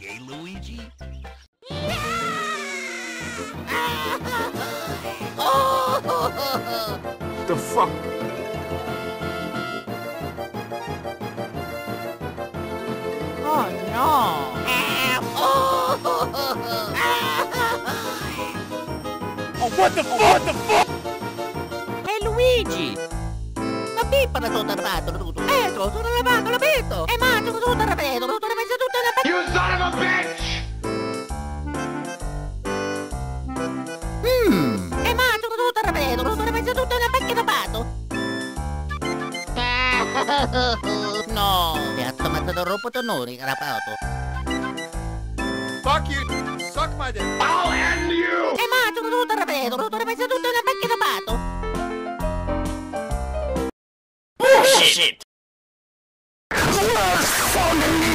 Yay, Luigi? The fuck? Oh no! Oh, what the fuck? What the fuck? È Luigi! La pippa da tutto armato, tutto. Eh, tutto lavato, l'abito! E No! Piazza matador ropo tonori, rapato! Oh, Fuck you! Suck my dick! I'll end you! E mangia tutto armato, tutto la messa tutta la pacchia da pato! Bullshit! Fucking